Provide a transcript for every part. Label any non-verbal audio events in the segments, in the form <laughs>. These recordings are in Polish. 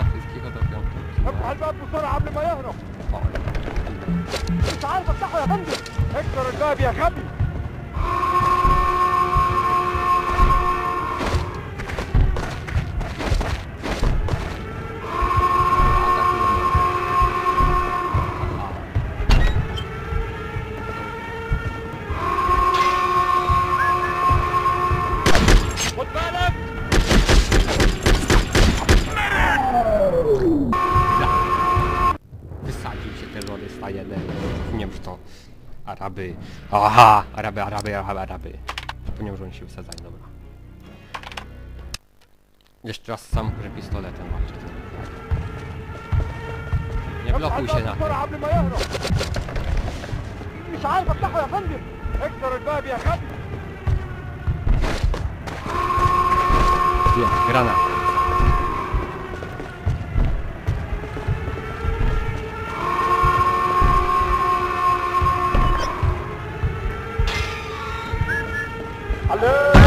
wszystkich do piątki. افتح الباب بسرعة قبل ما يهرب؟ مش عارف افتحه يا فندم اكسر الباب يا غبي. terrorysta jeden. Nie wiem, że to Araby. Aha! Araby, Araby, Araby, Araby. Zapomniałem, że oni się wysadzają, dobra. Jeszcze raz sam, że pistoletem walczy. Nie افتح blokuj się na الباب tym. بسرعة قبل ما يهرب مش عارف افتحه يا فندم اكسر الباب يا غبي Wiem, granat. Alô!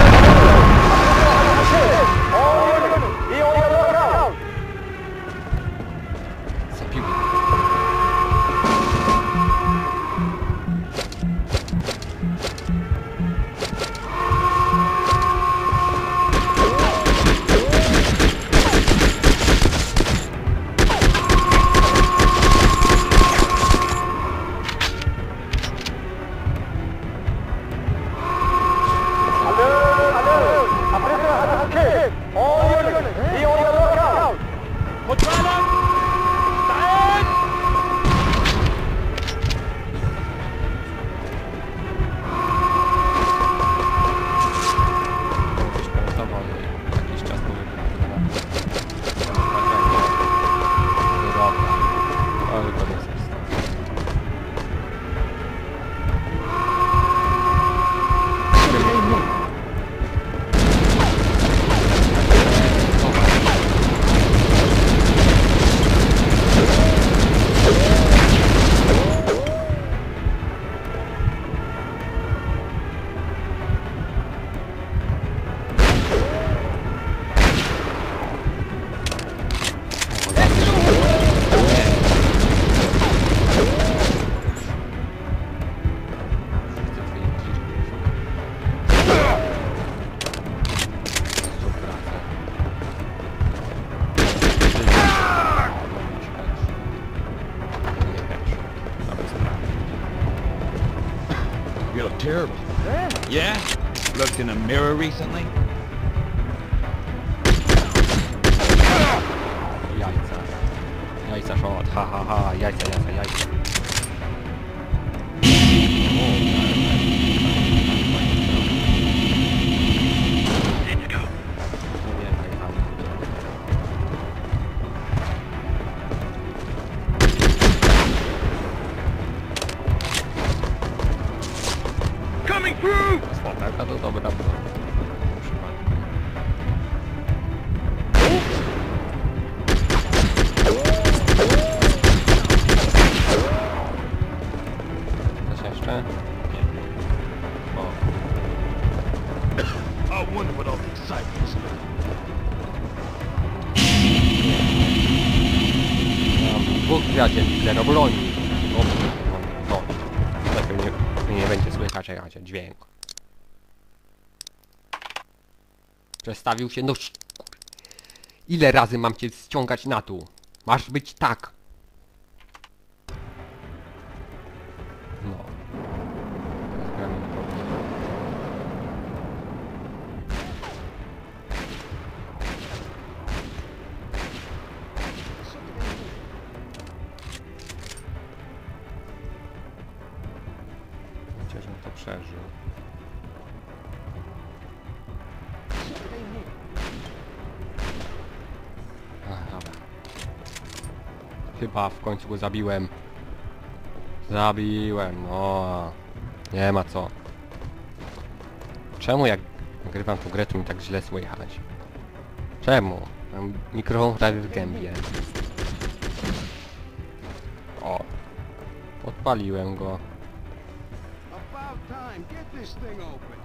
You look terrible. Yeah? Looked in a mirror recently? Jajca. Jajca szot, ha ha ha, jajca, jajca, jajca. Przestawił się, no sz- Ile razy mam cię ściągać na tu? Masz być tak. Chyba w końcu go zabiłem. Zabiłem, no. Nie ma co. Czemu jak nagrywam tą grę, to mi tak źle słychać? Czemu? Mam mikrofon prawie w gębie. O. Odpaliłem go. About time. Get this thing open.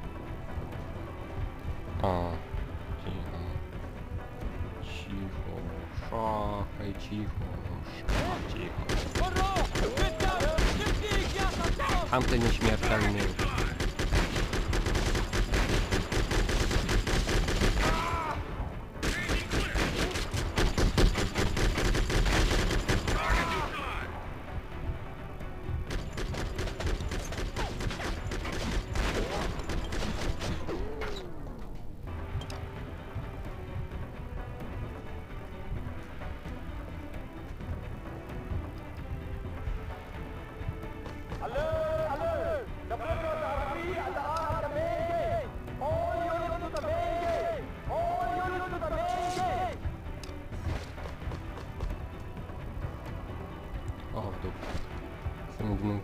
Jedynym...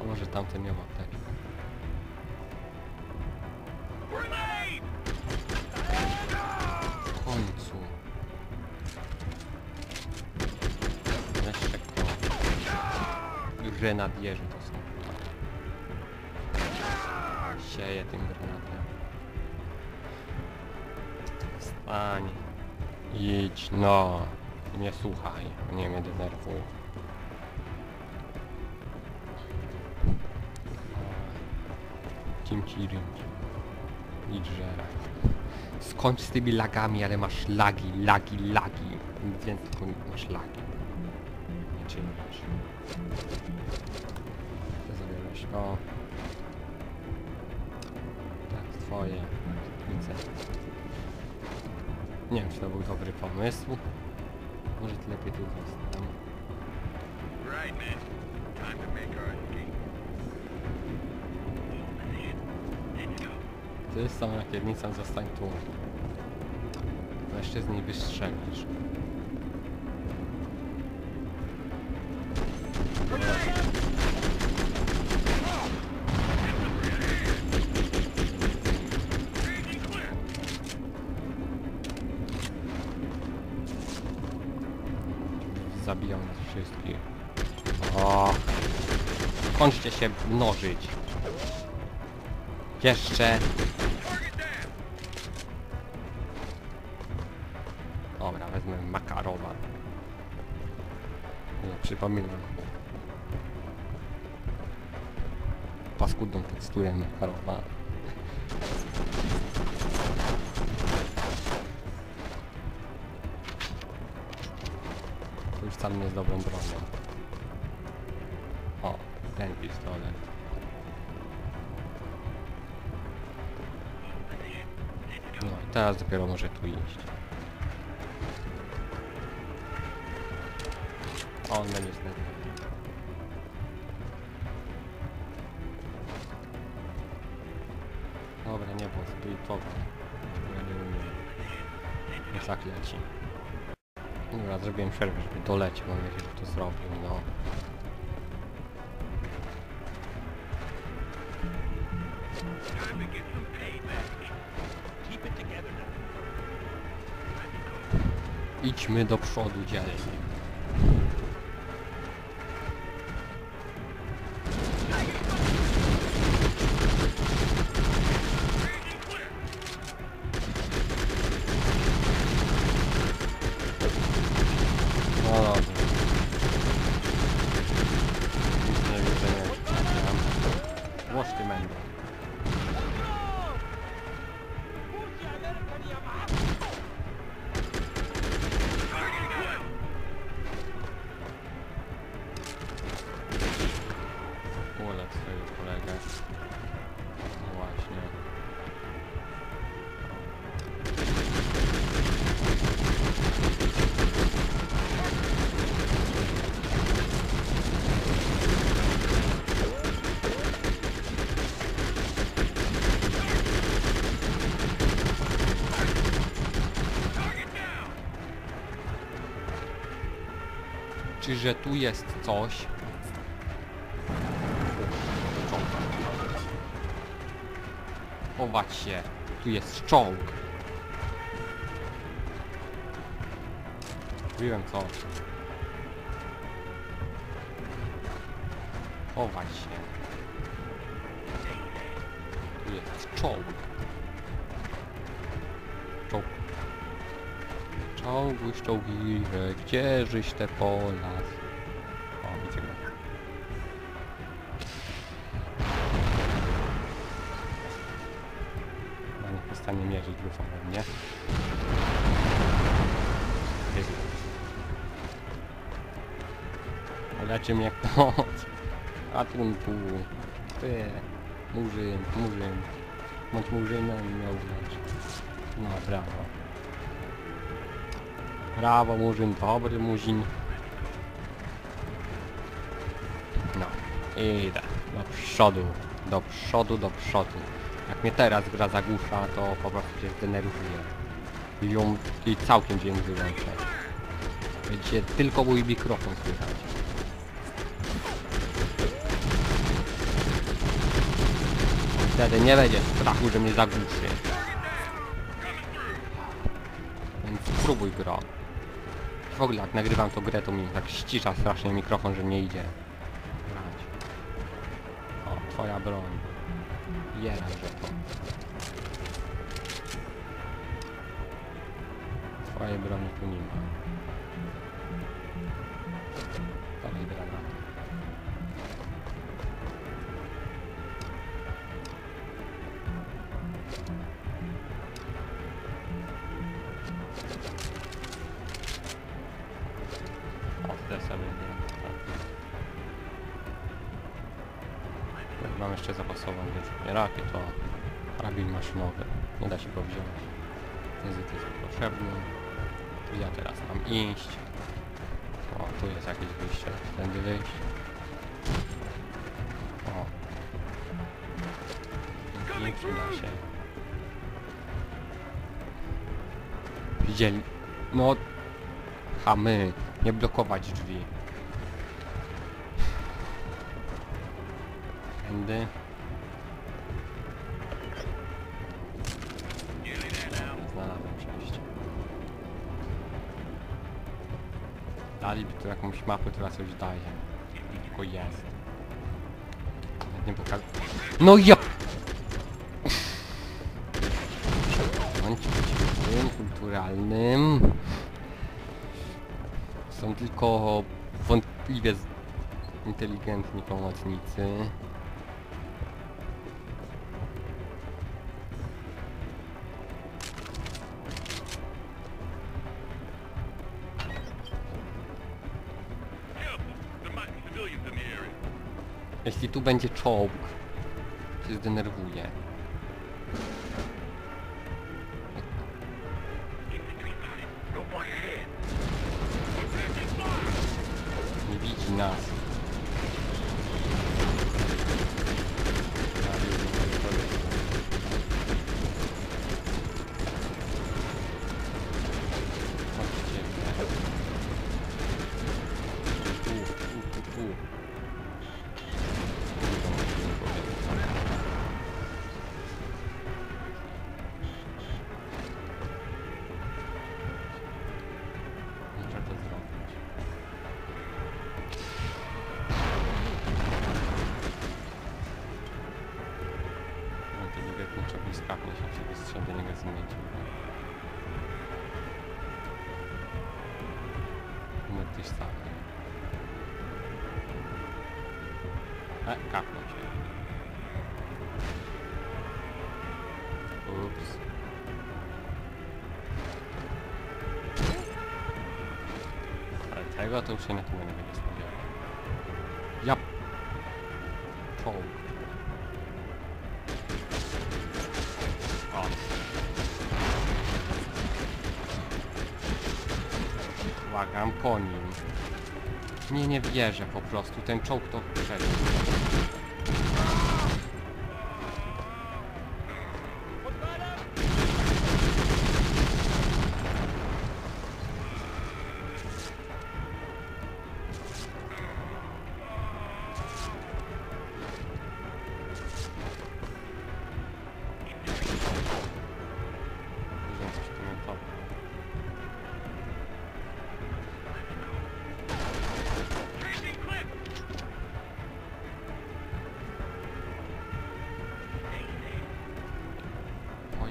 O, może tamten miał apteczkę. W końcu. Jeszcze ko. Grenadierzy to są. Sieje tym granatem. Stań. Idź, no. Nie słuchaj, nie mnie denerwuj. Cimci rymci. Idźże. Skończ z tymi lagami, ale masz lagi, lagi, lagi. Nic Więcej tylko masz lagi. Nie czynisz. Ty zabierzesz to. Tak, twoje. Widzę. Nie wiem, czy to był dobry pomysł. Może lepiej tu zostań. Right, man. Time to make our Ty rakiernicą zostań tu. Wreszcie z niej wystrzelisz. Zabiją wszystkich. O! Kończcie się mnożyć. Jeszcze. Wezmę makarowa. Nie, przypominam. Paskudną teksturę makarowa. To już wcale nie jest dobrą bronią. O, ten pistolet. No i teraz dopiero może tu iść. A on będzie znajdował. Dobra, nie bo zbejtował. Ja nie umiem. Nie zakleci. Dobra, zrobiłem przerwę, żeby doleciał. Mam nadzieję, że to zrobił, no. Idźmy do przodu, dzielnie. Czy że tu jest coś? Chować się. Tu jest czołg. Mówiłem coś. Chować się. Tu jest. Czołg. Czołguś, czołgiwe, gdzieżyś te pola? O, widzę go. Chyba niech przestanie mierzyć lufą nie? Jezu. Leczy mnie jak noc. Ratunku. <laughs> Ty. Murzyn, murzyn. Bądź murzynem miał być. No, brawo. Brawo, murzyn, dobry murzyn. No, idę. Do przodu, do przodu, do przodu. Jak mnie teraz gra zagłusza, to po prostu się zdenerwuję. I ją i całkiem dźwięk wyłączę. Będzie tylko mój mikrofon słychać. Wtedy nie będzie strachu, że mnie zagłuszy. Więc spróbuj gro. W ogóle jak nagrywam tą grę, to mi tak ścisza strasznie mikrofon, że nie idzie. O, twoja broń. Jera, że to. Twojej broni tu nie ma. Jeszcze zapasową, więc nie rakiet, to karabin maszynowy. Nie da się go wziąć. Język jest potrzebny. Ja teraz mam iść. O, tu jest jakieś wyjście. Tędy wyjść. O. Nie przyda się. Widzieli. No. Chamy. Nie blokować drzwi. Tędy. Znalazłem przejście. Daliby tu jakąś mapę, która coś daje. Tylko jest. Nawet Nie pokaż... No ja... Bądź tym kulturalnym. Są tylko wątpliwie inteligentni pomocnicy. Jeśli tu będzie czołg, się zdenerwuje. Numer gdzieś sam. E, kapnął się. Ups. Ale tego to już się na tym nie Nie, wierzę po prostu. Ten czołg to przeżył.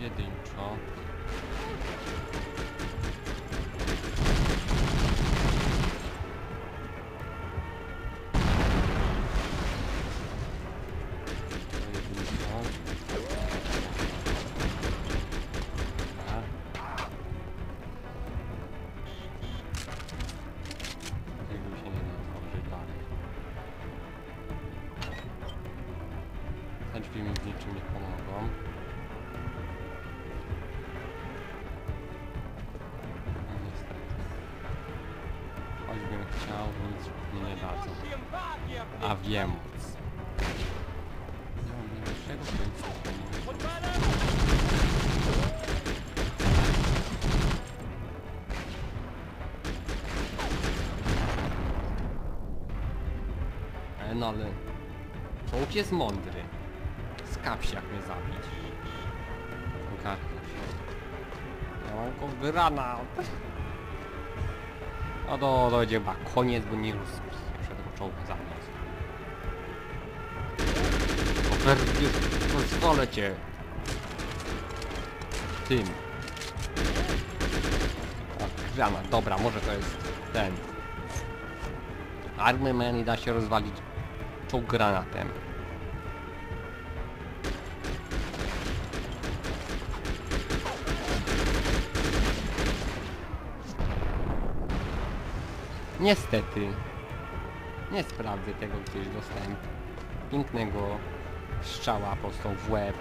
Pojedynczo. Chciał, nic nie dadzą. A wiem. Końca. E, No ale... Czołg jest mądry. Skap się jak mnie zabić. Ogarnął się. Ja mam go wyrana. No to, będzie chyba koniec, bo nie tego czołgu zabić. Oferty, pozwolę cię. Tym. O, granat, dobra, może to jest ten. Army i da się rozwalić czołg granatem. Niestety. Nie sprawdzę tego gdzieś dostałem pięknego strzała prostą w łeb.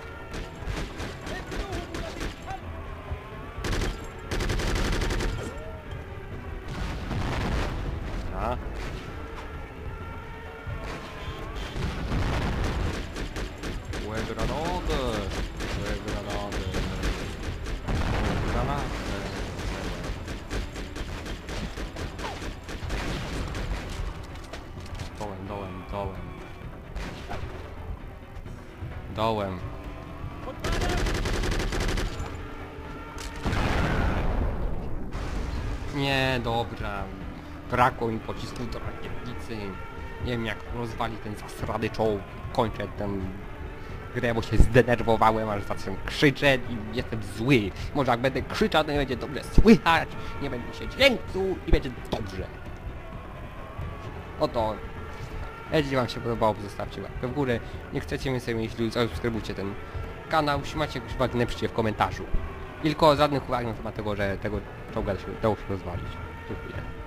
Nie, dobra. Brakło mi pocisków do rakietnicy. Nie wiem jak rozwali ten zasrady czołg. Kończę tę grę, bo się zdenerwowałem, aż zacząłem krzyczeć i jestem zły. Może jak będę krzyczał, to nie będzie dobrze słychać, nie będzie się dźwięku i będzie dobrze. Oto. Jeśli wam się podobało, zostawcie łapkę w górę. Nie chcecie więcej myśli, subskrybujcie ten kanał. Jeśli macie jakieś uwagi, napiszcie w komentarzu. Tylko żadnych uwag na temat tego, że tego czołga się, dało się rozwalić. Dziękuję.